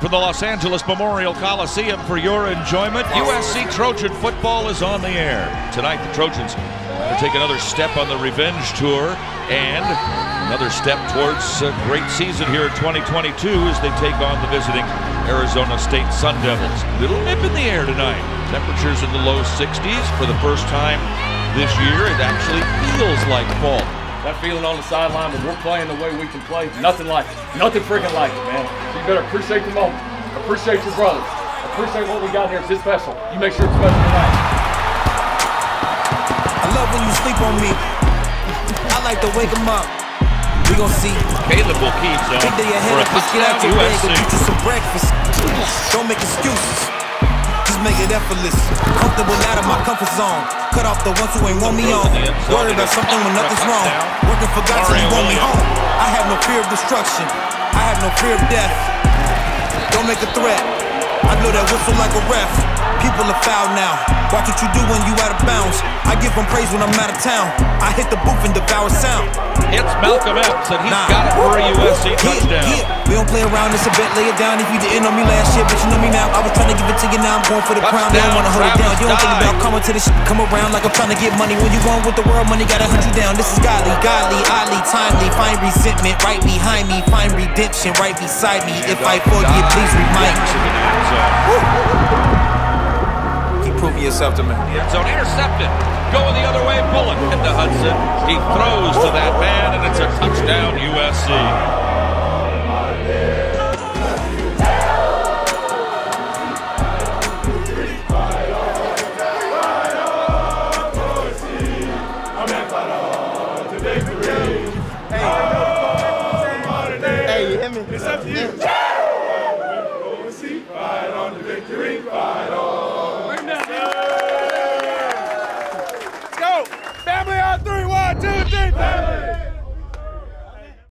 from the Los Angeles Memorial Coliseum for your enjoyment. USC Trojan football is on the air. Tonight, the Trojans will take another step on the revenge tour and another step towards a great season here in 2022 as they take on the visiting Arizona State Sun Devils. Little nip in the air tonight. Temperatures in the low 60s for the first time this year. It actually feels like fall. That feeling on the sideline when we're playing the way we can play, nothing like it. Nothing freaking like it, man. You better appreciate the moment. Appreciate your brothers. Appreciate what we got here. It's special. You make sure it's special tonight. I love when you sleep on me. I like to wake them up. We gon' see. Caleb will keep zone Big day ahead for a of us. Get out touchdown your way. Go get you some breakfast. Don't make excuses. Just make it effortless. Comfortable out of my comfort zone. Cut off the ones who ain't want me on. Worried about something when nothing's wrong. Working for God till He want me home. I have no fear of destruction. I have no fear of death. Don't make a threat. I blow that whistle like a ref. People are foul now. Watch what you do when you out of bounds. I give them praise when I'm out of town. I hit the booth and devour sound. Hits Malcolm Epps, and he's Nah. got it for a USC touchdown. Yeah. We don't play around, this a bet, lay it down. If you didn't know me last year, but you know me now. I was trying to give it to you, now I'm going for the crown. They don't wanna hold it down. You don't think about coming to this shit, come around like I'm trying to get money. When you going with the world, money gotta hunt you down. This is godly, godly, oddly, timely. Find resentment right behind me, find redemption right beside me. If I forget, please remind me. To proving yourself to me. Zone intercepted. Going the other way, bullet into Hudson. He throws touchdown USC. Hey, you hear me? It's up to you. Fight on the victory, fight on. Bring that. Let's go. Family on three. One, two, three, family.